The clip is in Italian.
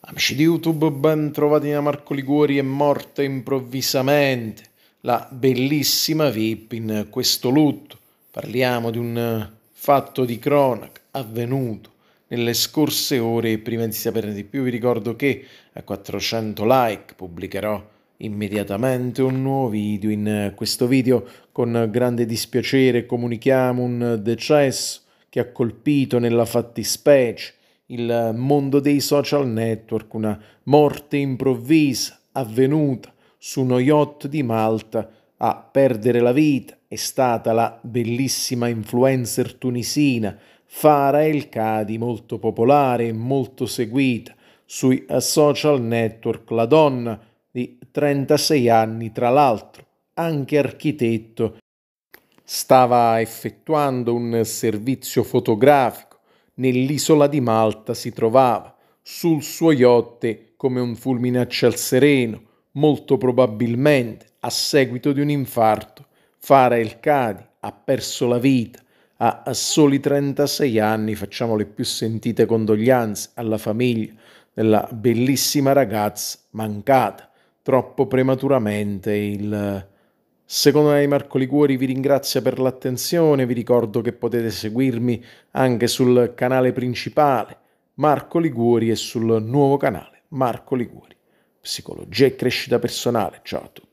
Amici di YouTube, ben trovati da Marco Liguori, è morta improvvisamente la bellissima VIP in questo lutto. Parliamo di un fatto di cronaca avvenuto nelle scorse ore prima di saperne di più vi ricordo che a 400 like pubblicherò immediatamente un nuovo video. In questo video con grande dispiacere comunichiamo un decesso che ha colpito nella fattispecie il mondo dei social network, una morte improvvisa avvenuta su uno yacht di Malta a perdere la vita. È stata la bellissima influencer tunisina Farah El Kadi, molto popolare e molto seguita sui social network, la donna di 36 anni, tra l'altro anche architetto, stava effettuando un servizio fotografico nell'isola di Malta si trovava, sul suo yacht come un fulmine a ciel sereno, molto probabilmente a seguito di un infarto. Farah El Kadi ha perso la vita a, a soli 36 anni. Facciamo le più sentite condoglianze alla famiglia della bellissima ragazza mancata troppo prematuramente. Il Secondo me Marco Liguori vi ringrazia per l'attenzione, vi ricordo che potete seguirmi anche sul canale principale Marco Liguori e sul nuovo canale Marco Liguori. Psicologia e crescita personale. Ciao a tutti.